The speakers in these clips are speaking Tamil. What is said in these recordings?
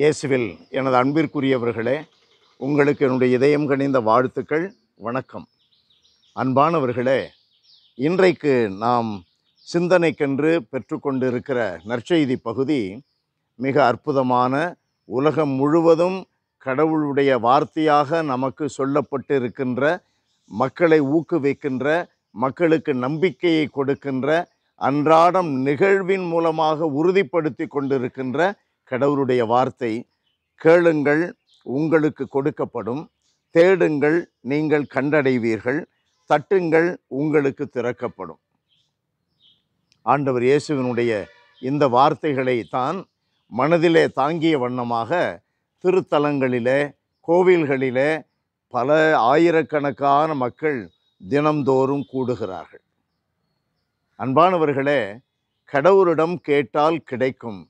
இயேசுவில் எனது அன்பிற்குரியவர்களே உங்களுக்கு என்னுடைய இதயம் கணிந்த வாழ்த்துக்கள் வணக்கம். அன்பானவர்களே இன்றைக்கு நாம் சிந்தனைக்கென்று பெற்றுக்கொண்டிருக்கிற நற்செய்தி பகுதி மிக அற்புதமான உலகம் முழுவதும் கடவுளுடைய வார்த்தையாக நமக்கு சொல்லப்பட்டு இருக்கின்ற மக்களை ஊக்குவிக்கின்ற மக்களுக்கு நம்பிக்கையை கொடுக்கின்ற அன்றாடம் நிகழ்வின் மூலமாக உறுதிப்படுத்தி கொண்டிருக்கின்ற கடவுளுடைய வார்த்தை கேளுங்கள் உங்களுக்கு கொடுக்கப்படும். தேடுங்கள் நீங்கள் கண்டடைவீர்கள். தட்டுங்கள் உங்களுக்கு திறக்கப்படும். ஆண்டவர் இயேசுவினுடைய இந்த வார்த்தைகளை தான் மனதிலே தாங்கிய வண்ணமாக திருத்தலங்களிலே கோவில்களிலே பல ஆயிரக்கணக்கான மக்கள் தினம்தோறும் கூடுகிறார்கள். அன்பானவர்களே கடவுளிடம் கேட்டால் கிடைக்கும்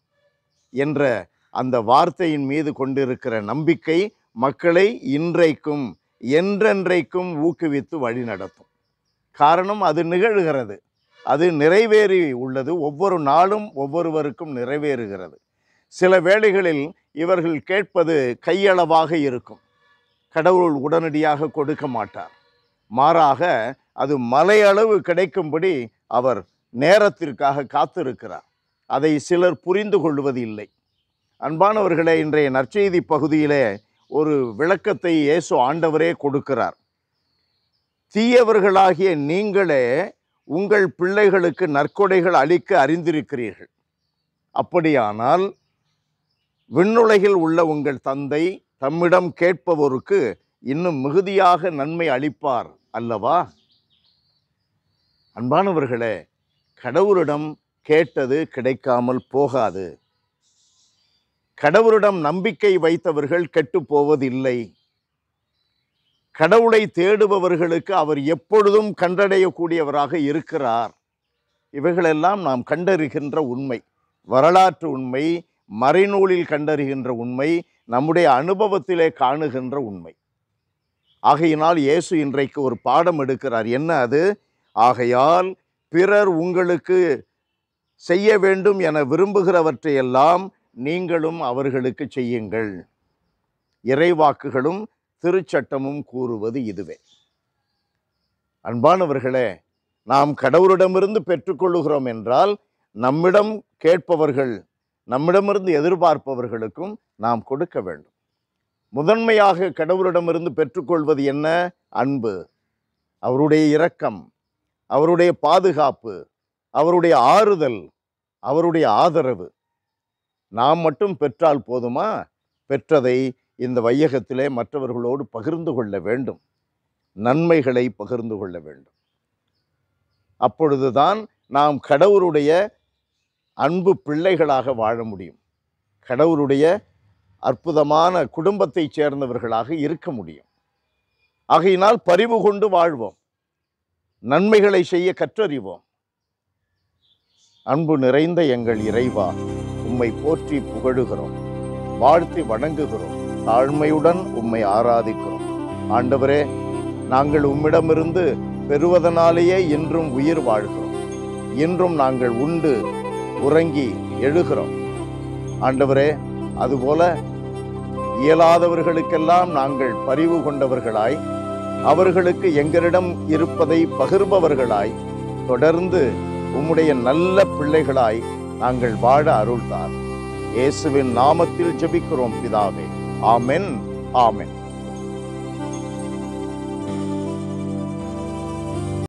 என்ற அந்த வார்த்தையின் மீது கொண்டிருக்கிற நம்பிக்கை மக்களை இன்றைக்கும் என்றென்றைக்கும் ஊக்குவித்து வழிநடத்தும். காரணம் அது நிகழ்கிறது. அது நிறைவேறி உள்ளது. ஒவ்வொரு நாளும் ஒவ்வொருவருக்கும் நிறைவேறுகிறது. சில வேளைகளில் இவர்கள் கேட்பது கையளவாக இருக்கும். கடவுள் உடனடியாக கொடுக்க மாட்டார். மாறாக அது மலையளவு கிடைக்கும்படி அவர் நேரத்திற்காக காத்திருக்கிறார். அதை சிலர் புரிந்து கொள்வது இல்லை அன்பானவர்களே இன்றைய நற்செய்தி பகுதியிலே ஒரு விளக்கத்தை இயேசு ஆண்டவரே கொடுக்கிறார். தீயவர்களாகிய நீங்களே உங்கள் பிள்ளைகளுக்கு நற்கொடைகள் அளிக்க அறிந்திருக்கிறீர்கள். அப்படியானால் விண்ணுலகில் உள்ள உங்கள் தந்தை தம்மிடம் கேட்பவருக்கு இன்னும் மிகுதியாக நன்மை அளிப்பார் அல்லவா? அன்பானவர்களே கடவுளிடம் கேட்டது கிடைக்காமல் போகாது. கடவுளிடம் நம்பிக்கை வைத்தவர்கள் கெட்டுப் போவதில்லை. கடவுளை தேடுபவர்களுக்கு அவர் எப்பொழுதும் கண்டடையக்கூடியவராக இருக்கிறார். இவைகளெல்லாம் நாம் கண்டறிகின்ற உண்மை. வரலாற்று உண்மை மறைநூலில் கண்டறிகின்ற உண்மை நம்முடைய அனுபவத்திலே காணுகின்ற உண்மை. ஆகையினால் இயேசு இன்றைக்கு ஒரு பாடம் எடுக்கிறார். என்ன அது? ஆகையால் பிறர் உங்களுக்கு செய்ய வேண்டும் என விரும்புகிறவற்றையெல்லாம் நீங்களும் அவர்களுக்கு செய்யுங்கள். இறைவாக்குகளும் திருச்சட்டமும் கூறுவது இதுவே. அன்பானவர்களே நாம் கடவுளிடமிருந்து பெற்றுக்கொள்ளுகிறோம் என்றால் நம்மிடம் கேட்பவர்கள் நம்மிடமிருந்து எதிர்பார்ப்பவர்களுக்கும் நாம் கொடுக்க வேண்டும். முதன்மையாக கடவுளிடமிருந்து பெற்றுக்கொள்வது என்ன? அன்பு. அவருடைய இரக்கம் அவருடைய பாதுகாப்பு அவருடைய ஆறுதல் அவருடைய ஆதரவு. நாம் மட்டும் பெற்றால் போதுமா? பெற்றதை இந்த வையகத்திலே மற்றவர்களோடு பகிர்ந்து கொள்ள வேண்டும். நன்மைகளை பகிர்ந்து கொள்ள வேண்டும். அப்பொழுதுதான் நாம் கடவுளுடைய அன்பு பிள்ளைகளாக வாழ முடியும். கடவுளுடைய அற்புதமான குடும்பத்தைச் சேர்ந்தவர்களாக இருக்க முடியும். ஆகையினால் பரிவு கொண்டு வாழ்வோம். நன்மைகளை செய்ய கற்றறிவோம். அன்பு நிறைந்த எங்கள் இறைவா உம்மை போற்றி புகழுகிறோம். வாழ்த்தி வணங்குகிறோம். தாழ்மையுடன் உம்மை ஆராதிக்கிறோம். ஆண்டவரே நாங்கள் உம்மிடமிருந்து பெறுவதனாலேயே இன்றும் உயிர் வாழ்கிறோம். இன்றும் நாங்கள் உண்டு உறங்கி எழுகிறோம். ஆண்டவரே அதுபோல இயலாதவர்களுக்கெல்லாம் நாங்கள் பரிவு கொண்டவர்களாய் அவர்களுக்கு எங்களிடம் இருப்பதை பகிர்பவர்களாய் தொடர்ந்து உம்முடைய நல்ல பிள்ளைகளாய் நாங்கள் வாழ அருள்தார். இயேசுவின் நாமத்தில் ஜெபிக்கிறோம் பிதாவே. ஆமென் ஆமென்.